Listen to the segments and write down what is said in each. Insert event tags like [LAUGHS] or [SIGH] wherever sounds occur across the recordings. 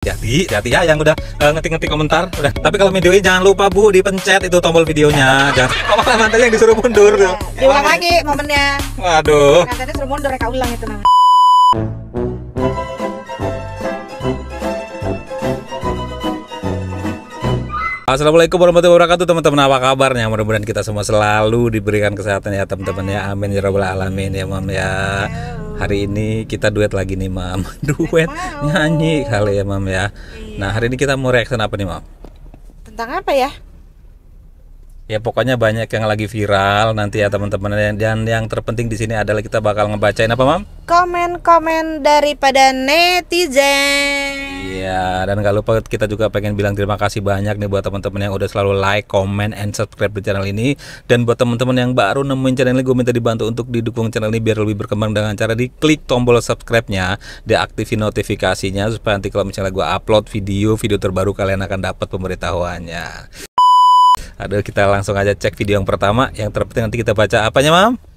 Hati, hati ya yang udah eh, ngetik-ngetik komentar udah. Tapi kalau video ini jangan lupa Bu dipencet itu tombol videonya. Jangan [LAUGHS] oh, malah mantannya yang disuruh mundur tuh. Diulang lagi momennya. Waduh. Katanya suruh mundur, mereka ulang itu namanya. Assalamualaikum warahmatullahi wabarakatuh teman-teman apa kabarnya mudah-mudahan kita semua selalu diberikan kesehatan ya teman-teman ya amin ya rabbal alamin ya mam ya hari ini kita duet lagi nih mam. [LAUGHS] Duet nyanyi kali ya mam ya. Nah hari ini kita mau reaction apa nih mam? Tentang apa ya? ya pokoknya banyak yang lagi viral nanti ya teman-teman. Dan dan yang terpenting di sini adalah kita bakal ngebacain apa mam? Komen-komen daripada netizen. Iya, dan gak lupa kita juga pengen bilang terima kasih banyak nih buat teman-teman yang udah selalu like, comment, and subscribe di channel ini. Dan buat teman-teman yang baru nemuin channel ini, gue minta dibantu untuk didukung channel ini biar lebih berkembang dengan cara diklik tombol subscribe-nya, diaktifin notifikasinya supaya nanti kalau misalnya gue upload video, video terbaru kalian akan dapat pemberitahuannya. Aduh, kita langsung aja cek video yang pertama. Yang terpenting nanti kita baca apanya, Mam?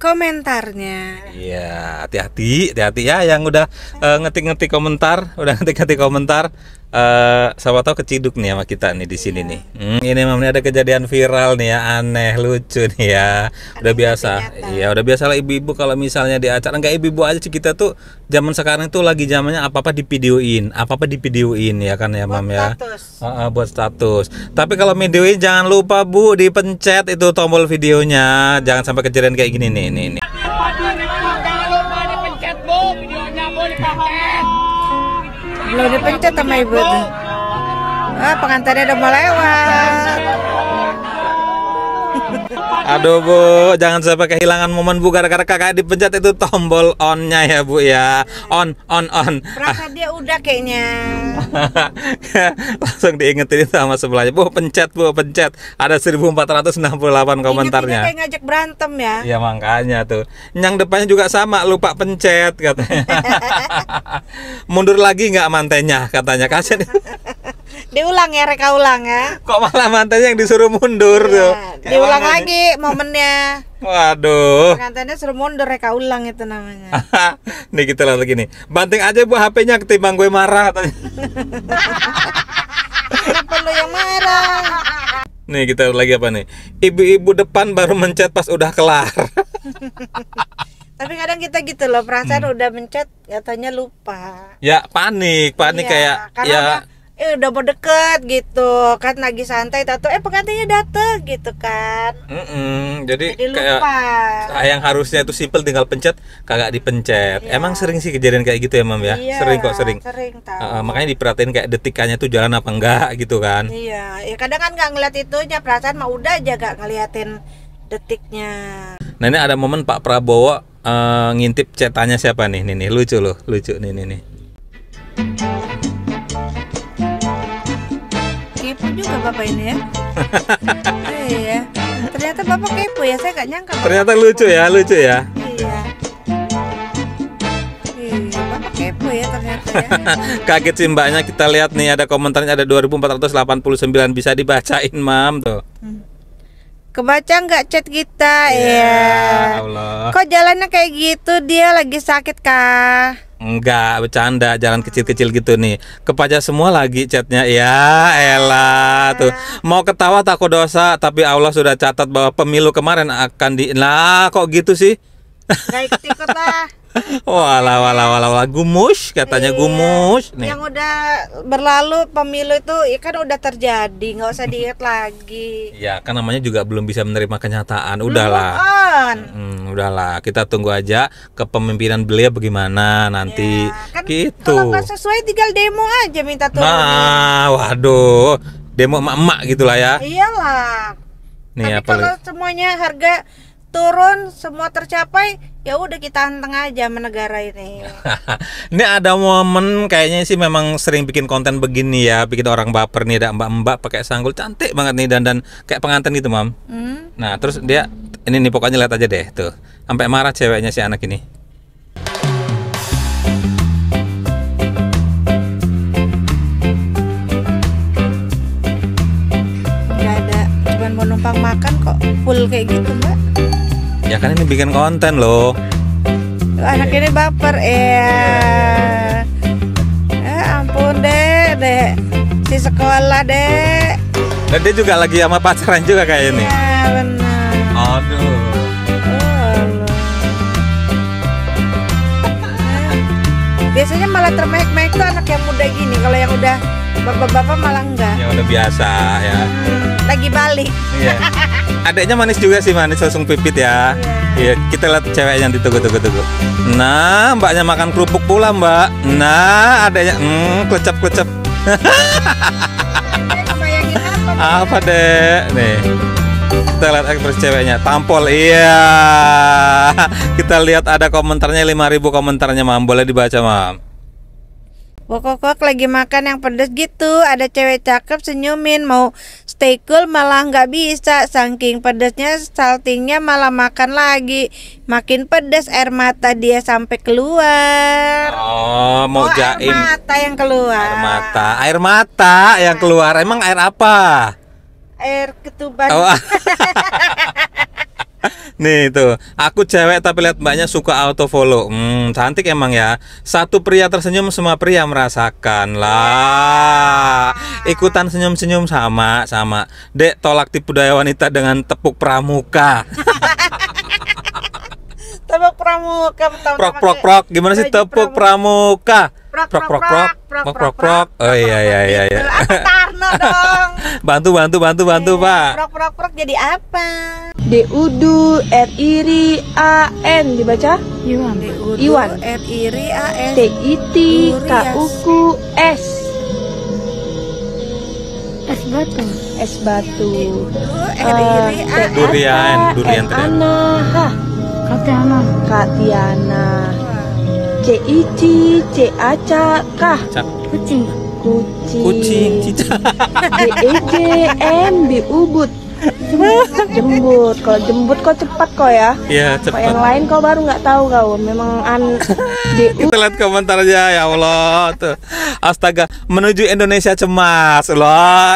Komentarnya. Iya, hati-hati, hati-hati ya yang udah eh, ngetik-ngetik komentar, udah ngetik-ngetik komentar. Eh siapa tahu keciduk nih sama kita nih di sini nih. Hmm, ini memang ada kejadian viral nih ya, aneh, lucu nih ya. Udah biasa. Iya, udah biasa lah ibu-ibu kalau misalnya di acara enggak ibu-ibu aja sih kita tuh zaman sekarang tuh lagi zamannya apa-apa divideoin, apa-apa divideoin ya kan ya, Mam ya. Status. Heeh, buat status. Tapi kalau videoin jangan lupa Bu dipencet itu tombol videonya. Jangan sampai kejadian kayak gini nih, nih, nih. Belum dipencet sama ibu tuh. Ah, pengantinnya udah mau lewat. [LAUGHS] Aduh Bu, jangan sampai kehilangan momen Bu gara-gara kakak dipencet itu tombol on-nya ya Bu ya. On, on, on. Perasaan dia udah kayaknya. [LAUGHS] Langsung diingetin sama sebelahnya. Bu, pencet Bu, pencet. Ada 1468 Ingetinnya komentarnya. kayak ngajak berantem ya. Ya makanya tuh. Yang depannya juga sama, lupa pencet katanya. [LAUGHS] Mundur lagi nggak mantennya katanya. Kasian. Diulang ya, reka ulang ya. Kok malah mantennya yang disuruh mundur tuh. Ya, diulang lagi momennya. [LAUGHS] Waduh. Pengantinnya suruh mundur, reka ulang itu namanya. [LAUGHS] nih kita lihat lagi nih. Banting aja bu HP-nya ketimbang gue marah katanya. [LAUGHS] Kenapa lu yang marah? Nih kita lagi apa nih? Ibu-ibu depan baru mencet pas udah kelar. Tapi kadang kita gitu loh, perasaan Hmm. udah mencet katanya lupa. ya panik, panik Iya, kayak ya eh, udah mau deket gitu kan lagi santai tato eh pengantinnya dateng gitu kan Mm-mm, jadi, jadi kayak lupa ah, yang harusnya itu simple tinggal pencet kagak dipencet. Iya. Emang sering sih kejadian kayak gitu ya, Mam ya? Iya, sering kok sering. sering tahu Uh, uh, makanya diperhatiin kayak detikannya tuh jalan apa enggak gitu kan. iya ya kadang kan nggak ngeliat itunya perasaan mah udah aja gak ngeliatin detiknya Nah ini ada momen Pak Prabowo eh, ngintip cetannya siapa nih? Nih nih lucu loh, lucu nih nih nih. Kepo juga bapak ini ya. Iya ternyata bapak kepo ya saya gak nyangka Bapak- Ternyata lucu ya, lucu ya. iya. Iya bapak kepo ya ternyata ya. [LAUGHS] Kaget sih mbaknya kita lihat nih ada komentarnya ada 2489 bisa dibacain mam tuh. Kebaca nggak chat kita Ya ya Allah. Kok jalannya kayak gitu? Dia lagi sakit kah? Enggak, bercanda, jalan kecil-kecil gitu nih. Kepaja semua lagi chatnya. Ya, elah tuh. Mau ketawa takut dosa, tapi Allah sudah catat bahwa pemilu kemarin akan di Nah, kok gitu sih? Gak ikut-ikut lah. [LAUGHS] Walah, walah, walah, walah. Gumus, katanya Iya. gumus. Nih. Yang udah berlalu pemilu itu ya kan udah terjadi, nggak usah diingat [LAUGHS] lagi. Ya, kan namanya juga belum bisa menerima kenyataan. Udahlah. Hmm, udahlah, kita tunggu aja kepemimpinan beliau bagaimana nanti. Kan gitu. Kalau nggak sesuai tinggal demo aja minta turun. Nah, waduh, demo emak-emak gitulah ya. Iyalah. Nih Tapi apa kalau semuanya harga turun, semua tercapai, ya udah kita anteng aja sama negara ini. [LAUGHS] Ini ada momen kayaknya sih memang sering bikin konten begini ya, bikin orang baper nih ada mbak-mbak pakai sanggul cantik banget nih dan dan kayak pengantin gitu, Mam. Hmm? Nah, terus dia ini nih pokoknya lihat aja deh tuh. Sampai marah ceweknya si anak ini. Mau numpang makan kok full kayak gitu mbak. Ya kan ini bikin konten loh. Anak ini baper ya. Eh ampun deh. sekolah dek Dan dia juga lagi sama pacaran juga kayak ini. ya benar Aduh. Oh, biasanya malah termehek-mehek tuh anak yang muda gini kalau yang udah bapak-bapak malah enggak Ya udah biasa ya. Hmm, lagi balik Iya. Adiknya manis juga sih manis langsung pipit ya. Iya, kita lihat ceweknya di tunggu tunggu tunggu. Nah, mbaknya makan kerupuk pula mbak. Nah, adiknya hmm. Saya ngebayangin apa Apa dek? Nih. Kita lihat ekspresi ceweknya. Tampol. Iya. Kita lihat ada komentarnya 5000 komentarnya mam. Boleh dibaca mam. Pokok lagi makan yang pedes gitu Ada cewek cakep senyumin Mau stay cool malah nggak bisa Saking pedesnya saltingnya malah makan lagi Makin pedes air mata dia sampai keluar Oh, mau oh, jaim. air mata yang keluar Air mata. Air mata yang keluar. Emang air apa? Air ketuban Oh. [LAUGHS] Nih tuh, aku cewek tapi lihat mbaknya suka auto follow. Hmm, cantik emang ya. Satu pria tersenyum semua pria merasakan lah. Ikutan senyum-senyum sama sama. Dek tolak tipu daya wanita dengan tepuk pramuka. [LAUGHS] Tepuk pramuka Prok prok prok. Gimana sih tepuk pramuka? Prok Prok prok prok. Prok prok prok. Oh iya iya iya iya. [LAUGHS] Tarno dong. [LAUGHS] Bantu bantu bantu bantu, Pak. Prok prok prok jadi apa? D Udu R Iri A N dibaca? Iwan Iwan R iri A S T I T K U Q S. S batu. S batu. R Eh, Durian, durian N. Ana H Katiana Katiana C I C C A C K kucing kucing Kucing cicak. [LAUGHS] D E M B [LAUGHS] jembut kalau jembut kok cepat kok ya Iya, Kok yang cepat. lain kau baru nggak tahu kau memang an [LAUGHS] Kita lihat komentarnya ya Allah tuh. Astaga, menuju Indonesia cemas. Loh,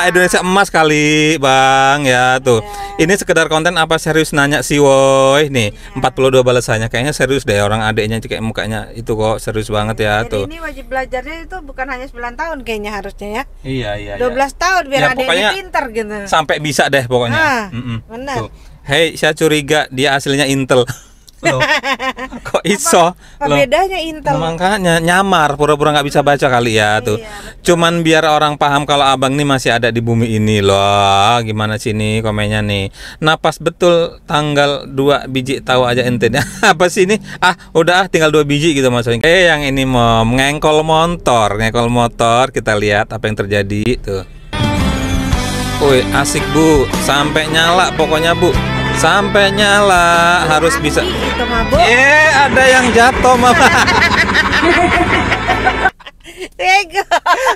Indonesia emas kali, Bang. Ya tuh. Ini sekedar konten apa serius nanya si Woy nih. 42 balasannya kayaknya serius deh orang adiknya kayak mukanya itu kok serius banget ya Jadi tuh. ini wajib belajarnya itu bukan hanya 9 tahun kayaknya harusnya ya. Iya, iya, 12 tahun biar Ya, adiknya pinter gitu. Sampai bisa deh pokoknya. Ah, Mm-mm. benar. Tuh. Hei, saya curiga dia aslinya Intel. Loh, [LAUGHS] kok iso? Apa bedanya Intel? Makanya nyamar pura-pura nggak bisa baca kali ya tuh. Iya, Cuman biar orang paham kalau abang nih masih ada di bumi ini loh. Gimana sih nih komennya nih? Napas betul tanggal 2 biji tahu aja ente nih. [LAUGHS] Apa sih ini? Ah, udah ah, tinggal dua biji gitu maksudnya. Eh yang ini mau ngengkol motor, ngengkol motor. Kita lihat apa yang terjadi tuh. Woi, asik Bu. Sampai nyala pokoknya Bu. Sampai nyala harus bisa. Eh, ada yang jatuh, Mama. [LAUGHS] Tega.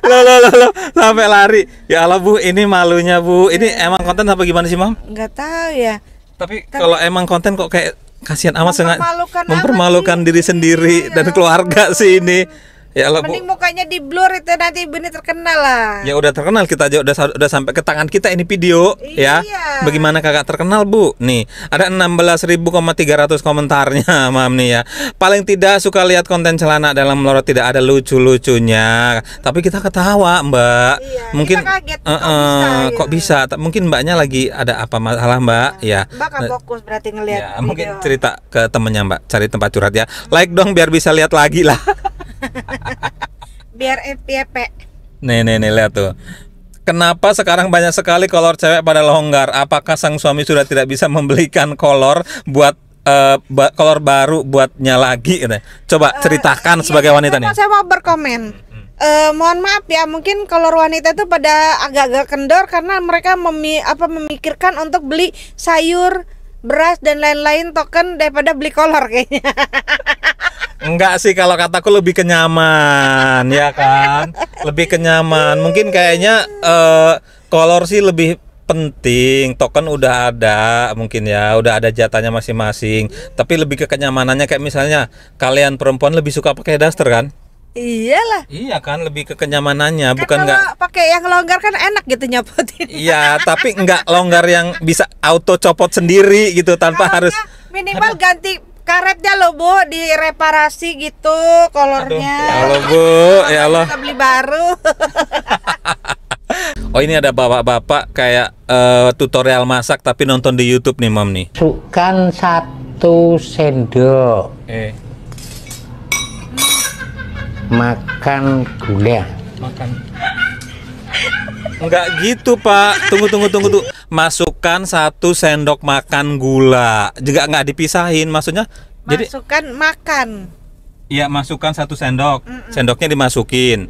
loh, loh, loh, loh, sampai lari. Ya Allah Bu, ini malunya Bu. Ini emang konten apa gimana sih Mam? Nggak tahu ya. Tapi kalau emang konten kok kayak kasihan amat sengaja Mempermalukan amat mempermalukan diri sendiri dan keluarga sih ini. Ya Allah Bu. Mending mukanya di blur itu nanti benih terkenal lah. Ya udah terkenal kita aja udah udah sampai ke tangan kita ini video ya. Iya. Bagaimana kakak terkenal Bu? Nih, ada 16.300 komentarnya [LAUGHS] Mam nih ya. Paling tidak suka lihat konten celana dalam melorot tidak ada lucu-lucunya. Tapi kita ketawa, Mbak. Iya, Mungkin kita kaget, kok Eh, bisa eh, gitu. kok bisa? Mungkin Mbaknya lagi ada apa masalah, Mbak? Ya. Mbak kan fokus berarti ngelihat Ya, mungkin cerita ke temennya Mbak, cari tempat curhat ya. Like dong biar bisa lihat lagi lah. [LAUGHS] [LAUGHS] biar FYP. Nih nih nih lihat tuh. Kenapa sekarang banyak sekali kolor cewek pada longgar? Apakah sang suami sudah tidak bisa membelikan kolor buat eh, ba- kolor baru buatnya lagi? gitu? Coba ceritakan sebagai wanita nih. Saya mau berkomen. Eh, mohon maaf ya, mungkin kolor wanita itu pada agak-agak kendor karena mereka memi apa memikirkan untuk beli sayur, beras dan lain-lain token daripada beli kolor kayaknya. Enggak sih kalau kataku lebih kenyaman ya kan? Lebih kenyaman. Mungkin kayaknya eh, kolor sih lebih penting. Token udah ada mungkin ya. Udah ada jatahnya masing-masing. Tapi lebih ke kenyamanannya kayak misalnya kalian perempuan lebih suka pakai daster kan Iyalah. iya kan lebih ke kenyamanannya Kan bukan kalau enggak pakai yang longgar kan enak gitu nyopotin. [LAUGHS] iya tapi enggak longgar yang bisa auto copot sendiri gitu tanpa harus minimal ganti karetnya loh bu direparasi gitu Aduh, kolornya ya Allah bu ya Allah kita beli baru [LAUGHS] Oh ini ada bapak-bapak kayak eh, tutorial masak tapi nonton di YouTube nih mam nih. Masukkan satu sendok Eh makan gula. makan. Enggak gitu pak. Tunggu tunggu tunggu tuh. Masukkan satu sendok makan gula. Juga nggak dipisahin. Maksudnya jadi Masukkan makan. Iya masukkan satu sendok, sendoknya dimasukin.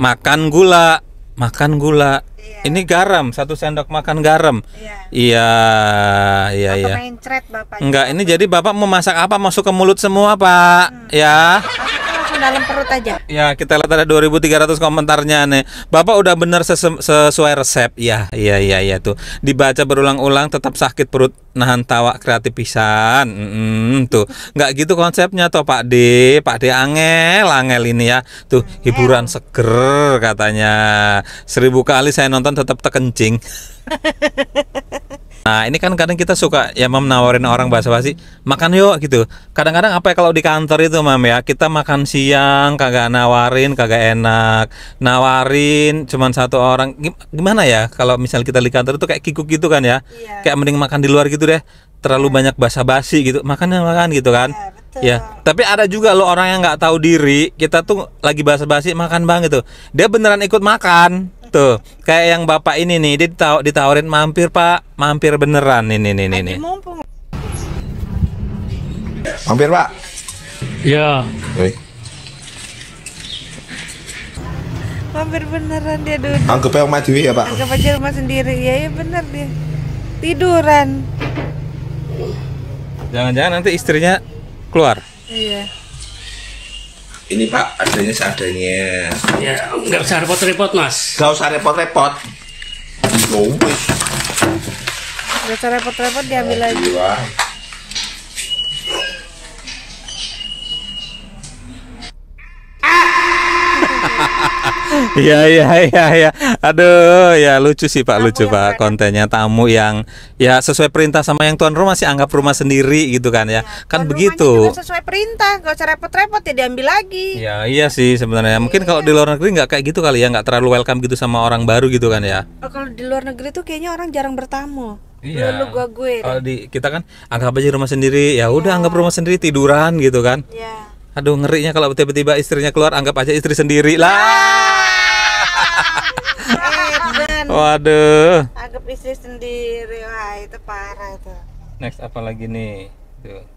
Makan gula, makan gula. Ini garam, satu sendok makan garam. Iya, iya, iya. mencret bapak. Enggak, ini jadi bapak mau masak apa? Masuk ke mulut semua pak, ya? Langsung dalam perut aja. Ya kita lihat ada 2.300 komentarnya nih. Bapak udah bener sesuai resep. Ya, iya, iya, iya tuh. Dibaca berulang-ulang tetap sakit perut nahan tawa kreatif pisan. Mm, tuh, nggak gitu konsepnya tuh Pak D. Pak D angel, angel ini ya. Tuh hiburan seger katanya. Seribu kali saya nonton tetap terkencing. [LAUGHS] Nah ini kan kadang kita suka ya mam nawarin orang basa-basi makan yuk gitu. Kadang-kadang apa ya kalau di kantor itu mam ya kita makan siang kagak nawarin kagak enak. Nawarin cuman satu orang Gim- gimana ya kalau misal kita di kantor itu kayak kikuk gitu kan ya. Kayak mending makan di luar gitu deh. Terlalu banyak basa-basi gitu. Makan yang makan gitu kan. Ya, tapi ada juga lo orang yang nggak tahu diri. Kita tuh lagi basa-basi makan bang gitu. Dia beneran ikut makan. Tuh, kayak yang bapak ini nih, dia ditau- ditawarin mampir pak, mampir beneran ini nih nih nih. Mampir pak. Ya. Woi. hampir beneran dia duduk. Anggapnya omah dewi ya pak. Anggap aja rumah sendiri. Ya, ya bener dia. Tiduran. Jangan-jangan nanti istrinya keluar. Iya. Ini pak adanya seadanya. Ya, nggak usah repot-repot, Mas. Gak usah repot-repot. Oh. Gak usah repot-repot diambil aja. Wah. Iya iya iya iya. Aduh, ya lucu sih Pak, lucu Pak kontennya tamu yang ya sesuai perintah sama yang tuan rumah sih anggap rumah sendiri gitu kan ya. Kan Tuan rumahnya begitu. juga sesuai perintah. Gak usah repot-repot ya diambil lagi. Ya iya sih sebenarnya. Mungkin kalau di luar negeri nggak kayak gitu kali ya, nggak terlalu welcome gitu sama orang baru gitu kan ya. Oh, kalau di luar negeri tuh kayaknya orang jarang bertamu. Iya. Lu, lu gua gue. Kalau di kita kan anggap aja rumah sendiri, ya udah anggap rumah sendiri tiduran gitu kan. Ya. Aduh ngerinya kalau tiba-tiba istrinya keluar anggap aja istri sendiri lah. Edan. Waduh. Anggap istri sendiri. Wah, itu parah itu. Next apa lagi nih? Tuh.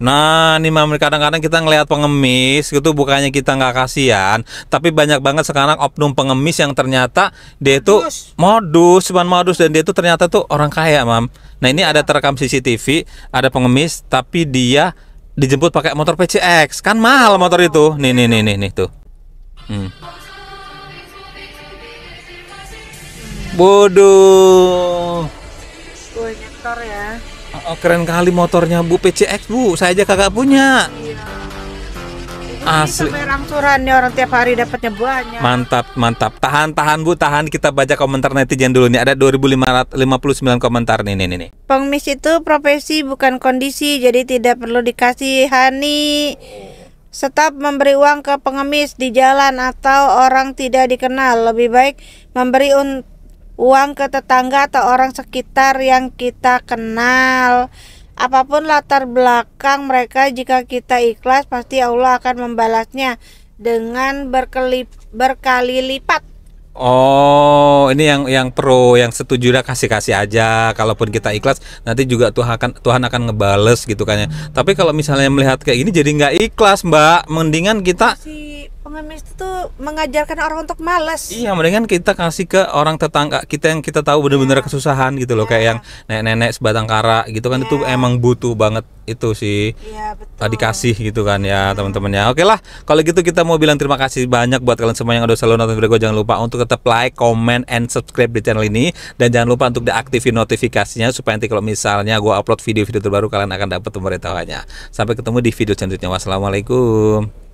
Nah, nih mam kadang-kadang kita ngelihat pengemis gitu bukannya kita nggak kasihan, tapi banyak banget sekarang oknum pengemis yang ternyata dia itu modus, cuman modus dan dia itu ternyata tuh orang kaya, mam. Nah ini ada terekam CCTV, ada pengemis tapi dia dijemput pakai motor PCX, kan mahal motor itu. Nih nih nih nih nih tuh. Hmm. Bodoh. Gue nyetor ya. Oh, keren kali motornya Bu PCX Bu, saya aja kagak punya. Asli. Sampai rangsuran nih orang tiap hari dapatnya banyak. Mantap, mantap. Tahan, tahan Bu, tahan. Kita baca komentar netizen dulu nih. Ada 2559 komentar nih, nih, nih. nih. Pengemis itu profesi bukan kondisi, jadi tidak perlu dikasihani. Stop memberi uang ke pengemis di jalan atau orang tidak dikenal. Lebih baik memberi un- uang ke tetangga atau orang sekitar yang kita kenal. Apa pun latar belakang mereka, jika kita ikhlas, pasti Allah akan membalasnya dengan berkelip, berkali lipat. Oh, ini yang yang pro, yang setuju dah kasih-kasih aja. Kalaupun kita ikhlas, nanti juga Tuhan akan Tuhan akan ngebales gitu kan ya. Tapi kalau misalnya melihat kayak gini jadi nggak ikhlas, Mbak. Mendingan kita Si pengemis itu mengajarkan orang untuk malas. Iya, mendingan kita kasih ke orang tetangga kita yang kita tahu bener-bener kesusahan gitu loh, kayak yang nenek-nenek sebatang kara gitu kan itu emang butuh banget itu sih. Iya betul. Dikasih gitu kan ya teman-teman ya. Oke lah, kalau gitu kita mau bilang terima kasih banyak buat kalian semua yang udah selalu nonton video gue. Jangan lupa untuk tetap like, comment, and subscribe di channel ini dan jangan lupa untuk diaktifin notifikasinya supaya nanti kalau misalnya gue upload video-video terbaru kalian akan dapat pemberitahuannya. Sampai ketemu di video selanjutnya. Wassalamualaikum.